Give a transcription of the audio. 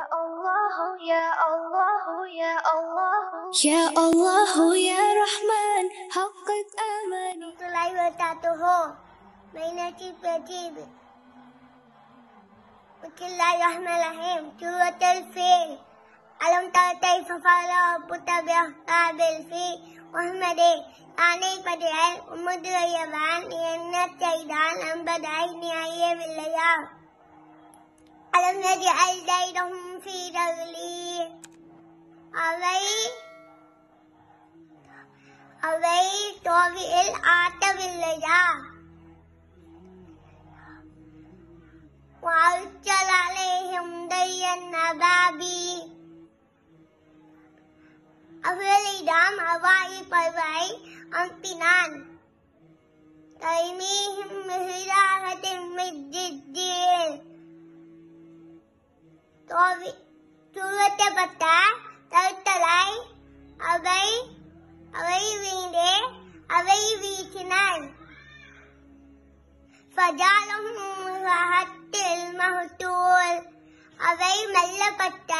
الله يا الله يا الله يا الله يا رحمن حقق اماني سلائی بتاتا ہوں مہینہ کی پیٹی بسم الله الرحمن الرحيم سورة الفيل ألم تر كيف فعل ربك بأصحاب الفيل وأحمد علي بدعي ومدري بعن لأن الشيطان أنبدعي نهاية بالليل அலம் நஜ்அல் கைதஹும் ஃபீ அவை அவை தோவியில் ஆட்டவில்லையா? வாழ்ச்சல் அலைஹும் தையன் நபாபி அவர்களிடம் அவ்வாறு பருவை அனுப்பினான். தோவி துரத்தப்பட்ட தருத்தலை அவை அவை வீண்டே அவை வீசினான் ஃபஜாலஹும் ரஹத்தில் மஹ்தூல் அவை மெல்லப்பட்ட